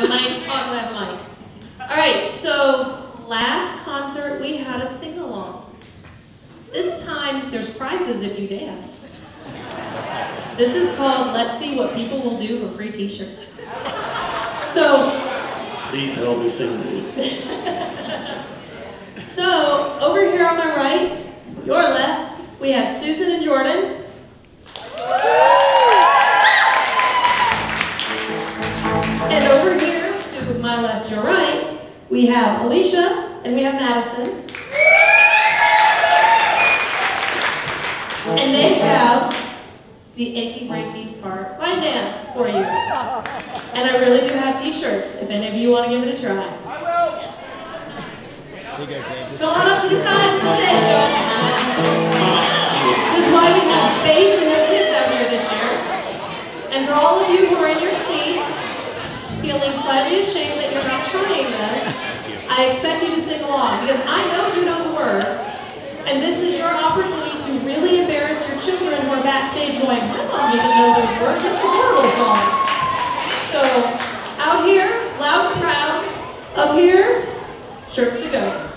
have a mic? I have a mic. All right, so last concert we had a sing-along. This time there's prizes if you dance. This is called Let's See What People Will Do for Free T-shirts. So, Please help me sing this. so over here on my right, your left, we have Susan we have Alicia and we have Madison. And they have the achy breaky heart line dance for you. And I really do have t-shirts if any of you want to give it a try. I will. Go on up to the sides of the stage. This is why we have space and no kids out here this year. And for all of you who are in your seats, feeling slightly ashamed that you're not trying this, I expect you to sing along because I know you know the words. And this is your opportunity to really embarrass your children who are backstage going, my mom doesn't know those words, it's a horrible song. So, out here, loud and proud. Up here, shirts to go.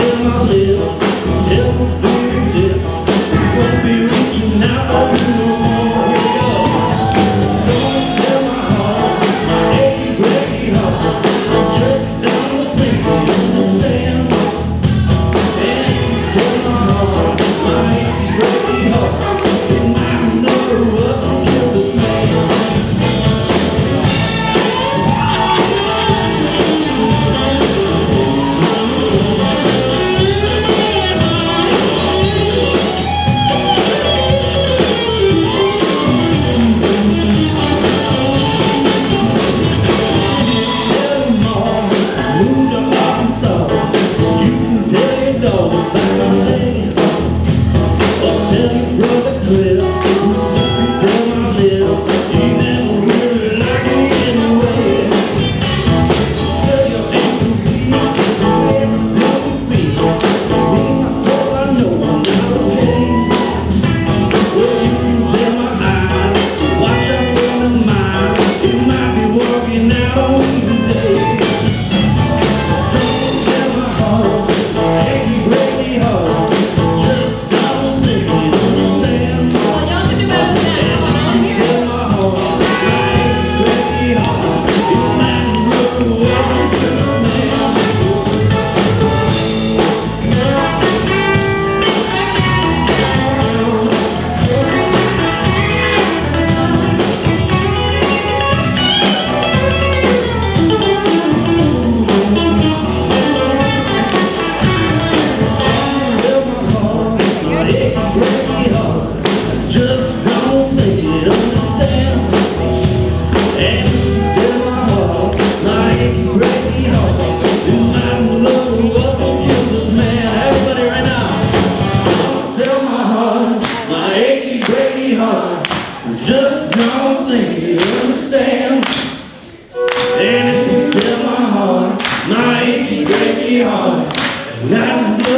You can tell my lips to tell brother Cliff, achy breaky